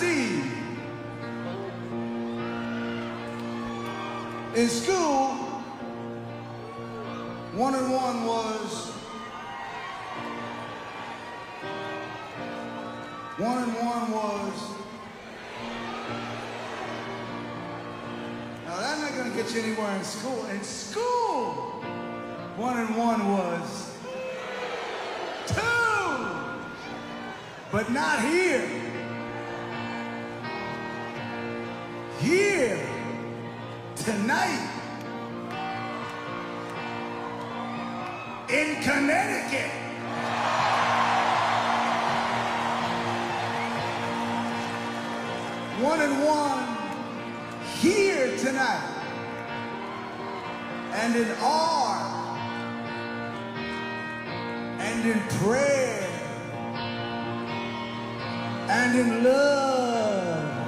Steve. In school, one and one was one and one was now that's not gonna get you anywhere in school. In school, one and one was two, but not. Here tonight in Connecticut. One and one here tonight. And in art and in prayer and in love.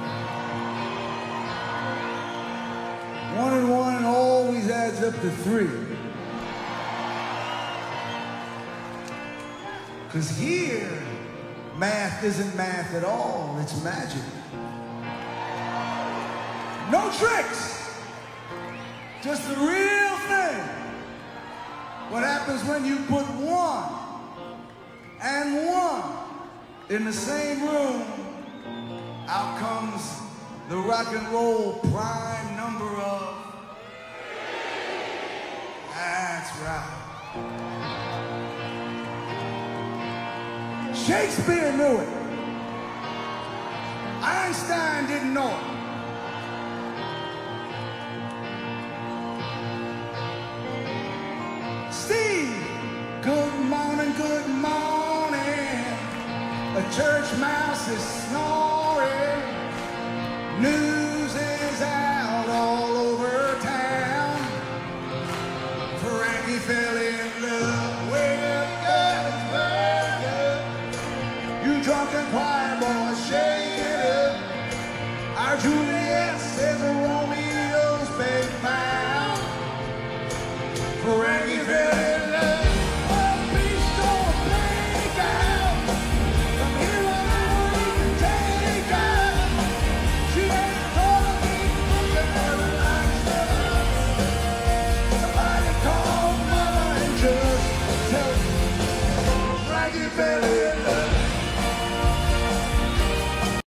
Adds up to three. Because here, math isn't math at all, it's magic. No tricks, just the real thing. What happens when you put one and one in the same room? Out comes the rock and roll prime number of. That's right. Shakespeare knew it. Einstein didn't know it. Steve, good morning, good morning. A church mouse is snoring. he fell in love with Ellsberger. You drunken choir boy, shake it up. Our Julie diferente.